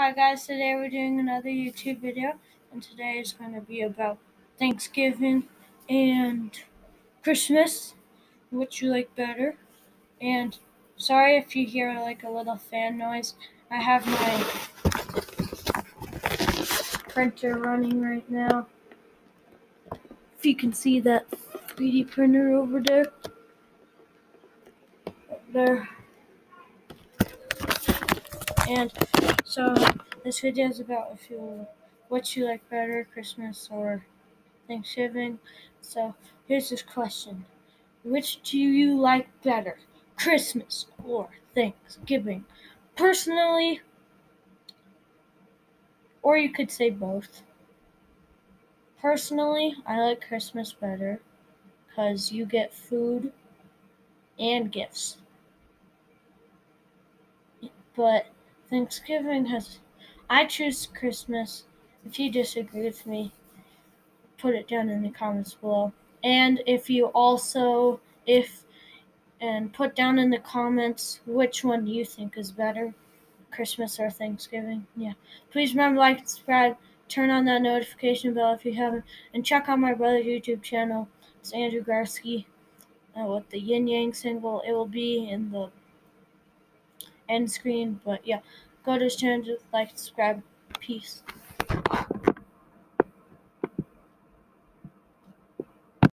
Hi guys, today we're doing another YouTube video and today is going to be about Thanksgiving and Christmas, which you like better. And sorry if you hear like a little fan noise. I have my printer running right now. If you can see that 3D printer over there. There. And so this video is about if you what you like better, Christmas or Thanksgiving. So here's this question. Which do you like better? Christmas or Thanksgiving? Personally, or you could say both. Personally, I like Christmas better because you get food and gifts. But Thanksgiving has. I choose Christmas. If you disagree with me, put it down in the comments below. And if you also, if, and put down in the comments which one you think is better, Christmas or Thanksgiving. Yeah. Please remember like, subscribe, turn on that notification bell if you haven't, and check out my brother's YouTube channel. It's Andrew Garske uh, with the Yin Yang symbol. It will be in the end screen. But yeah, go to his channel, like, subscribe. Peace.